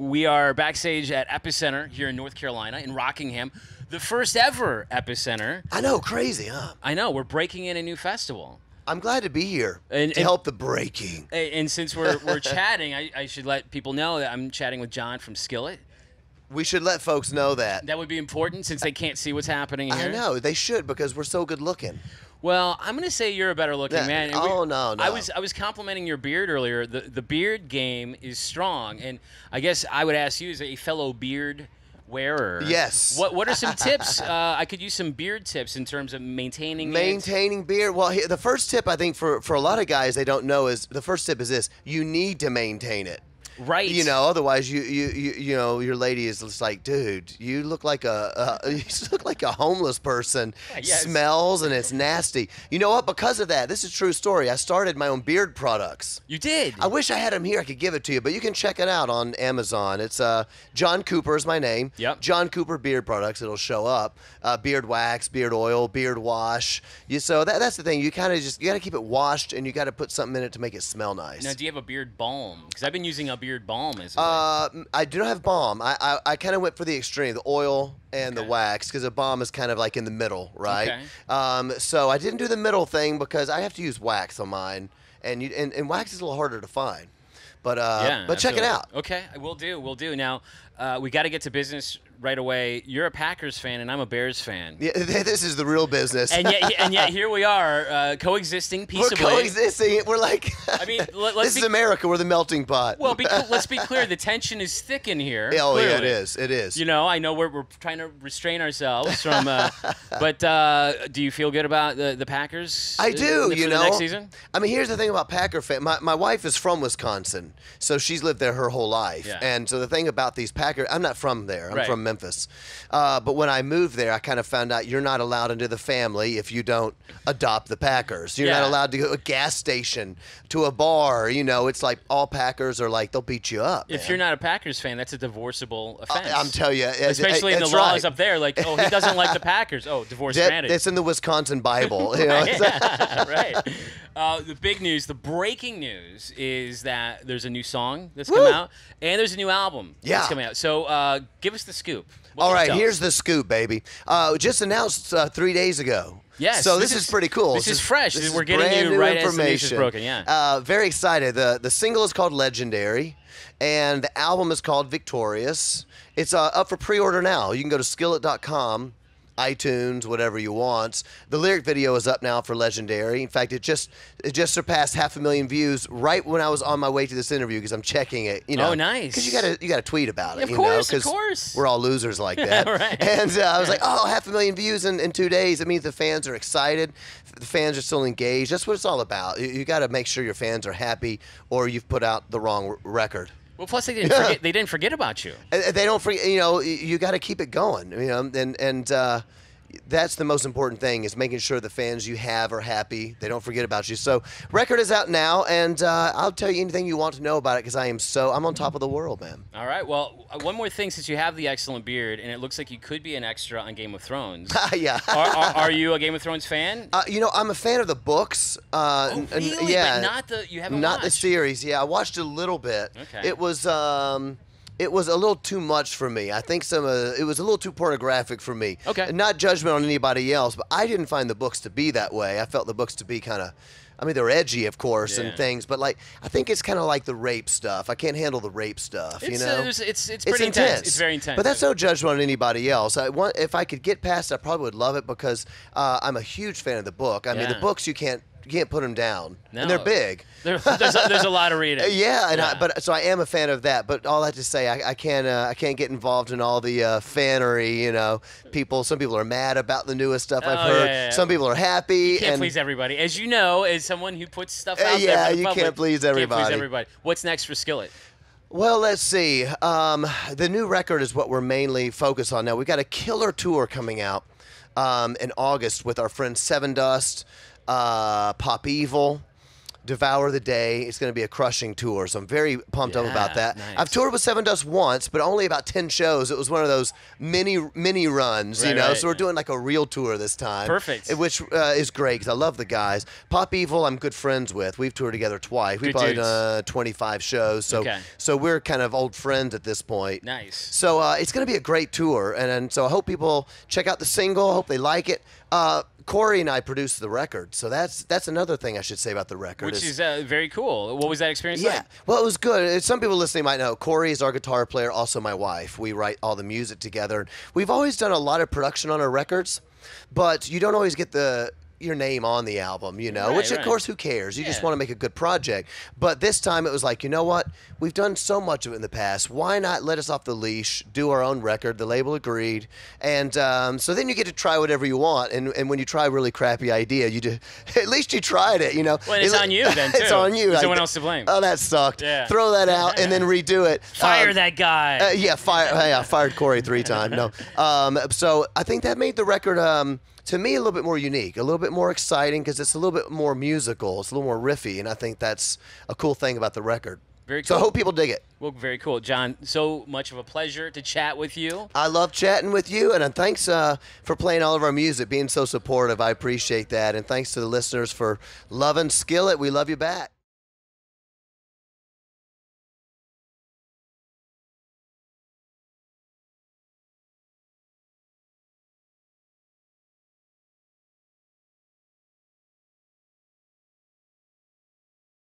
we are backstage at Epicenter here in North Carolina in Rockingham, the first ever Epicenter. I know, crazy, huh? I know we're breaking in a new festival. I'm glad to be here And- to and- help the breaking. And since we're, we're chatting, I, I should let people know that I'm chatting with John from Skillet. We should let folks know that. That would be important since they can't see what's happening here. I know they should because we're so good looking. Well, I'm gonna say you're a better looking Yeah, man. oh, no, I was I was complimenting your beard earlier. The the beard game is strong, and I guess I would ask you as a fellow beard wearer. Yes. What what are some tips? Uh, I could use some beard tips in terms of maintaining it. Maintaining beard. Well, the first tip I think for for a lot of guys they don't know is the first tip is this: you need to maintain it. Right. You know, otherwise you you you, you know your lady is just like, dude, you look like a uh, you look like a homeless person. Yes. Smells and it's nasty. You know what? Because of that, this is a true story. I started my own beard products. You did. I wish I had them here. I could give it to you, but you can check it out on Amazon. It's uh, John Cooper is my name. Yep. John Cooper Beard Products. It'll show up. Uh, beard wax, beard oil, beard wash. You so that, that's the thing. You kind of just you got to keep it washed, and you got to put something in it to make it smell nice. now, do you have a beard balm? Because I've been using a beard balm as a Uh, I do not have balm. I I, I kind of went for the extreme, the oil and the wax, because the balm is kind of like in the middle, right? Okay. Um, so I didn't do the middle thing because I have to use wax on mine, and you and, and wax is a little harder to find. But uh, yeah. but check it out. Okay, we'll do. We'll do. Now, uh, we got to get to business right away. You're a Packers fan, and I'm a Bears fan. Yeah, this is the real business. And yet, and yet, here we are, uh, coexisting we're coexisting. We're like, I mean, let- let's this be- is America. We're the melting pot. Well, be, let's be clear. The tension is thick in here. oh yeah, it clearly. is. It is. You know, I know we're, we're trying to restrain ourselves from. Uh, but uh, do you feel good about the, the Packers? I uh, do. you know, next season. I mean, here's the thing about Packer fan. My, my wife is from Wisconsin, so she's lived there her whole life. Yeah. And so the thing about these Packers, I'm not from there. I'm Right. from Memphis. Uh, but when I moved there, I kind of found out you're not allowed into the family if you don't adopt the Packers. You're Yeah. not allowed to go to a gas station, to a bar. You know, it's like all Packers are like they'll beat you up. If man. you're not a Packers fan, that's a divorceable offense. I, am telling you, Especially in the laws right. up there, like, oh, he doesn't like the Packers. Oh, divorce That- granted. that's in the Wisconsin Bible. You know? yeah, right. Uh, the big news, the breaking news, is that there's a new song that's come out, and there's a new album Yeah. that's coming out. So uh, give us the scoop. What All right, here's the scoop, baby. Uh, just announced uh, three days ago. Yes, So this this, is, is- pretty cool. this is fresh. This We're is getting you new right as the information. broken, yeah. Uh, very excited. The the single is called Legendary, and the album is called Victorious. It's uh, up for pre-order now. You can go to skillet.com. iTunes, whatever you want. The lyric video is up now for Legendary. In fact, it just it just surpassed half a million views right when I was on my way to this interview because I'm checking it. You know, Oh, nice. Because you got to you got to tweet about it. Of you course, know, of course. We're all losers like that. Right. And uh, I was like, oh, half a million views in, in two days. It means the fans are excited. The fans are still engaged. That's what it's all about. You, you got to make sure your fans are happy, or you've put out the wrong record. Well, plus they didn't forget. They didn't forget about you. And- They don't forget. You know, you- you got to keep it going. You know, and and. Uh, that's the most important thing is making sure the fans you have are happy. They don't forget about you. So, record is out now, and uh, I'll tell you anything you want to know about it because I am so I'm on top of the world, man. All right. Well, one more thing, since you have the excellent beard, and it looks like you could be an extra on Game of Thrones. yeah. are, are, are you a Game of Thrones fan? Uh, you know, I'm a fan of the books. Uh, oh, really? yeah, But not the you haven't not the series. Yeah, I watched a little bit. Okay. It was um, it was a little too much for me. I think some uh, it was a little too pornographic for me. Okay. And not judgment on anybody else, but I didn't find the books to be that way. I felt the books to be kind of. I mean, they're edgy, of course, Yeah. and things, but like I think it's kind of like the rape stuff. I can't handle the rape stuff. you It's, uh, know, there's- it's- it's pretty intense. It's very intense. But that's no judgment on anybody else. I want if I could get past, it, I probably would love it because uh, I'm a huge fan of the book. I mean, the books you can't you can't put them down, and they're big. There- there's, a, there's a lot of reading. Uh, Yeah, and Yeah. I, but so I am a fan of that. But all that to say, I, I can't uh, I can't get involved in all the uh, fannery. You know, people. Some people are mad about the newest stuff I've Oh, heard. yeah, yeah. Some people are happy. Can't and please everybody, as you know, as someone who puts stuff Uh, out there. yeah, you public, can't please everybody. Can't please everybody. What's next for Skillet? Well, let's see. Um, the new record is what we're mainly focused on now. We've got a killer tour coming out um, in August with our friend Sevendust, uh, Pop Evil. Devour the Day. It's going to be a crushing tour, so I'm very pumped up about that. nice. I've toured with Sevendust once, but only about ten shows. It was one of those mini mini runs, you know. right. So we're doing like a real tour this time. Perfect. Which uh, is great because I love the guys. Pop Evil, I'm good friends with. We've toured together twice. We've probably done 25 shows, so Okay. so we're kind of old friends at this point. Nice. So uh, it's going to be a great tour, and, and so I hope people check out the single. I hope they like it. Uh, Korey and I produced the record, so that's that's another thing I should say about the record. Which is uh, very cool. What was that experience yeah, like? well, it was good. Uh, Some people listening might know Korey is our guitar player, also my wife. We write all the music together. We've always done a lot of production on our records, but you don't always get the your name on the album, you know. Right, which of right. course, who cares? You just want to make a good project. But this time, it was like, you know what? We've done so much of it in the past. Why not let us off the leash? Do our own record. The label agreed, and um, so then you get to try whatever you want. And, and when you try a really crappy idea, you do. At least you tried it, you know. Well, it's It- on you then, it's on you. There's like, no one else to blame. Oh, that sucked. Yeah. Throw that out and then redo it. Fire Um, that guy. uh, yeah, fire. Hey, I fired Korey three times. No. Um, so I think that made the record um, to me a little bit more unique, a little bit more exciting because it's a little bit more musical. It's a little more riffy, and I think that's a cool thing about the record. Very So I hope people dig it. well, very cool, John. So much of a pleasure to chat with you. I love chatting with you, and uh, thanks uh, for playing all of our music, being so supportive. I appreciate that, and thanks to the listeners for loving Skillet. We love you back.